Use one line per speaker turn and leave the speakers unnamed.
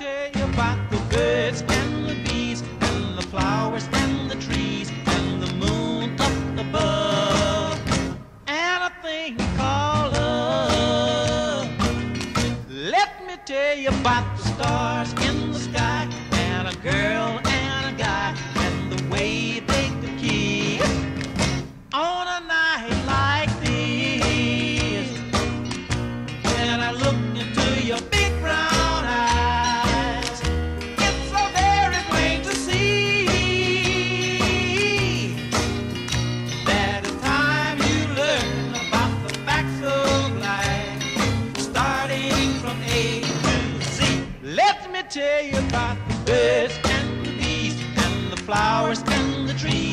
tell you about the birds and the bees and the flowers and the trees and the moon up above and a thing called love. Let me tell you about the stars in the tell you about the birds and the bees and the flowers and the trees.